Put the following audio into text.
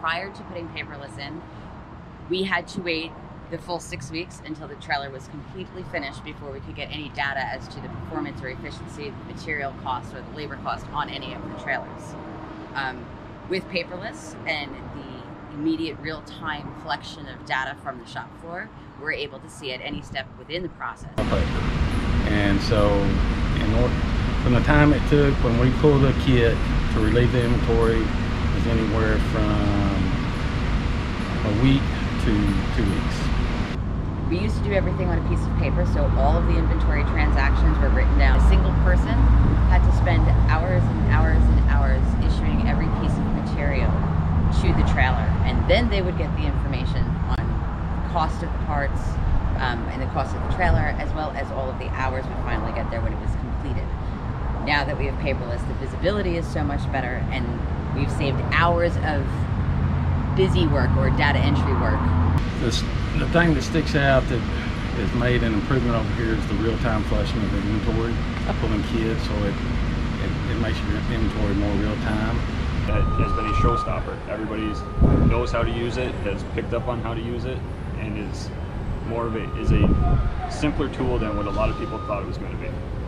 prior to putting paperless in, we had to wait the full six weeks until the trailer was completely finished before we could get any data as to the performance or efficiency, the material cost, or the labor cost on any of the trailers. Um, with paperless and the immediate real-time collection of data from the shop floor, we're able to see at any step within the process. And so, in order, from the time it took when we pulled the kit to relieve the inventory is anywhere from a week to two weeks. We used to do everything on a piece of paper, so all of the inventory transactions were written down. A single person had to spend hours and hours and hours issuing every piece of material to the trailer, and then they would get the information on cost of the parts um, and the cost of the trailer, as well as all of the hours would finally get there when it was completed. Now that we have paperless, the visibility is so much better, and we've saved hours of busy work or data entry work This, the thing that sticks out that has made an improvement over here is the real-time flushing of the inventory, pulling kits, so it, it, it makes your inventory more real-time. That has been a showstopper. Everybody knows how to use it, has picked up on how to use it, and is more of a is a simpler tool than what a lot of people thought it was going to be.